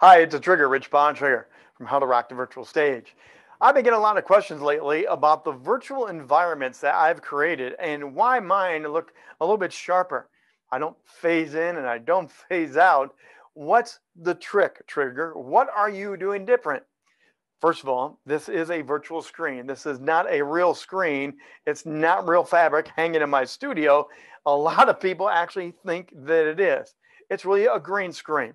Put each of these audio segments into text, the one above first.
Hi, it's a trigger, Rich Bontrager from How to Rock the Virtual Stage. I've been getting a lot of questions lately about the virtual environments that I've created and why mine look a little bit sharper. I don't phase in and I don't phase out. What's the trick, Trigger? What are you doing different? First of all, this is a virtual screen. This is not a real screen. It's not real fabric hanging in my studio. A lot of people actually think that it is. It's really a green screen.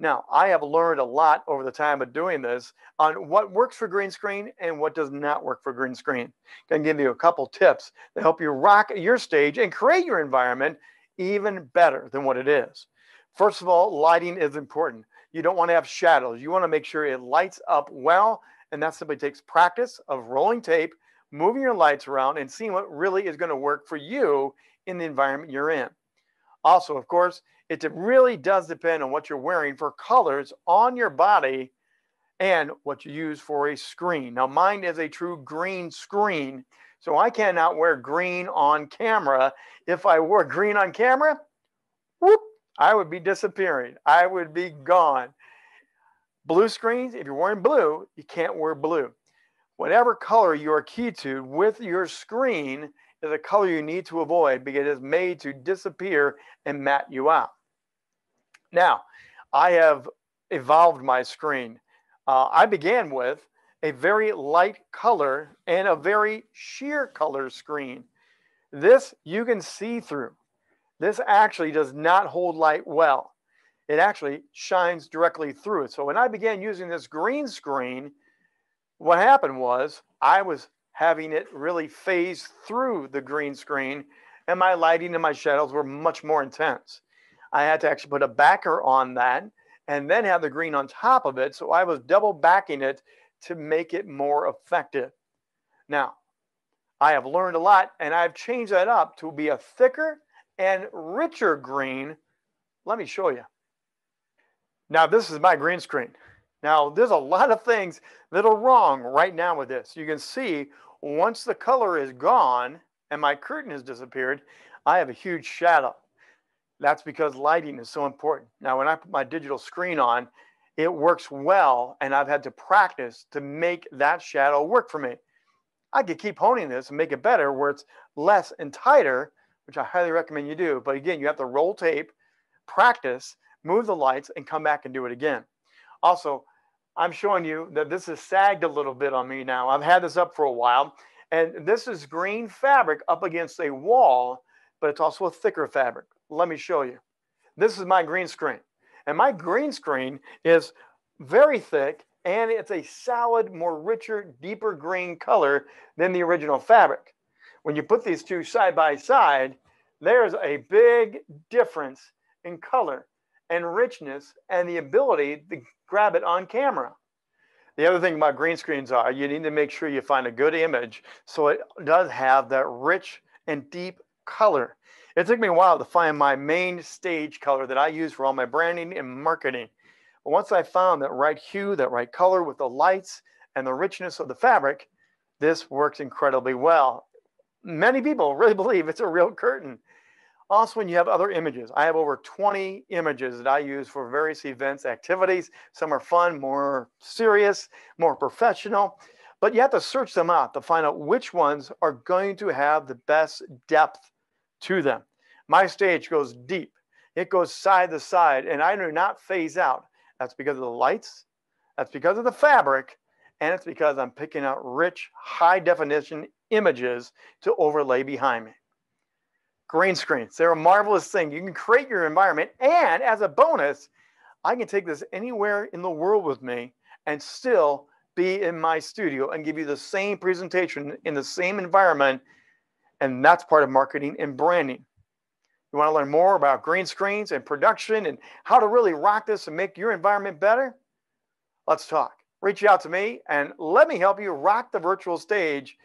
Now, I have learned a lot over the time of doing this on what works for green screen and what does not work for green screen. To give you a couple tips to help you rock your stage and create your environment even better than what it is. First of all, lighting is important. You don't want to have shadows. You want to make sure it lights up well. And that simply takes practice of rolling tape, moving your lights around, and seeing what really is going to work for you in the environment you're in. Also, of course, it really does depend on what you're wearing for colors on your body and what you use for a screen. Now, mine is a true green screen, so I cannot wear green on camera. If I wore green on camera, whoop, I would be disappearing. I would be gone. Blue screens, if you're wearing blue, you can't wear blue. Whatever color you are keyed to with your screen is a color you need to avoid because it is made to disappear and mat you out. Now, I have evolved my screen. Uh, I began with a very light color and a very sheer color screen. This you can see through. This actually does not hold light well. It actually shines directly through it. So when I began using this green screen, what happened was I was having it really phase through the green screen and my lighting and my shadows were much more intense. I had to actually put a backer on that and then have the green on top of it. So I was double backing it to make it more effective. Now, I have learned a lot and I've changed that up to be a thicker and richer green. Let me show you. Now, this is my green screen. Now, there's a lot of things that are wrong right now with this. You can see once the color is gone and my curtain has disappeared, I have a huge shadow. That's because lighting is so important. Now, when I put my digital screen on, it works well, and I've had to practice to make that shadow work for me. I could keep honing this and make it better where it's less and tighter, which I highly recommend you do. But again, you have to roll tape, practice, move the lights, and come back and do it again. Also, I'm showing you that this has sagged a little bit on me now. I've had this up for a while, and this is green fabric up against a wall, but it's also a thicker fabric. Let me show you. This is my green screen, and my green screen is very thick and it's a solid, more richer, deeper green color than the original fabric. When you put these two side by side, there's a big difference in color and richness and the ability to grab it on camera. The other thing about green screens are you need to make sure you find a good image so it does have that rich and deep color. It took me a while to find my main stage color that I use for all my branding and marketing. But once I found that right hue, that right color with the lights and the richness of the fabric, this works incredibly well. Many people really believe it's a real curtain. Also, when you have other images, I have over 20 images that I use for various events, activities. Some are fun, more serious, more professional, but you have to search them out to find out which ones are going to have the best depth to them. My stage goes deep, it goes side to side, and I do not phase out. That's because of the lights, that's because of the fabric, and it's because I'm picking out rich, high definition images to overlay behind me green screens. They're a marvelous thing. You can create your environment. And as a bonus, I can take this anywhere in the world with me and still be in my studio and give you the same presentation in the same environment. And that's part of marketing and branding. You want to learn more about green screens and production and how to really rock this and make your environment better? Let's talk. Reach out to me and let me help you rock the virtual stage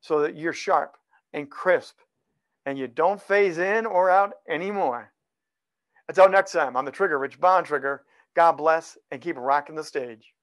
so that you're sharp and crisp and you don't phase in or out anymore. Until next time, I'm the Trigger, Rich Bontrager. God bless and keep rocking the stage.